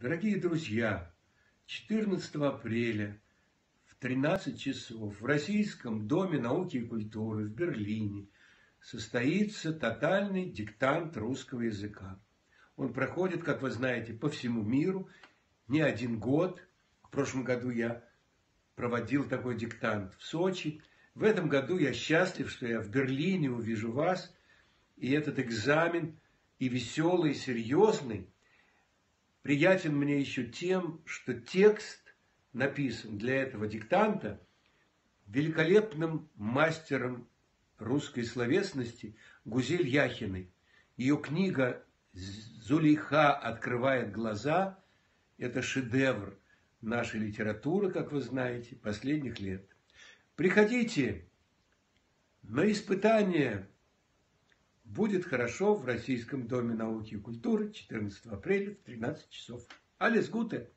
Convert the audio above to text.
Дорогие друзья, 14 апреля в 13 часов в Российском Доме науки и культуры в Берлине состоится тотальный диктант русского языка. Он проходит, как вы знаете, по всему миру, не один год. В прошлом году я проводил такой диктант в Сочи. В этом году я счастлив, что я в Берлине увижу вас. И этот экзамен и веселый, и серьезный – приятен мне еще тем, что текст написан для этого диктанта великолепным мастером русской словесности Гузель Яхиной. Ее книга «Зулейха открывает глаза» – это шедевр нашей литературы, как вы знаете, последних лет. Приходите на испытание Будет хорошо в Российском доме науки и культуры 14 апреля в 13 часов. Алис Гуте!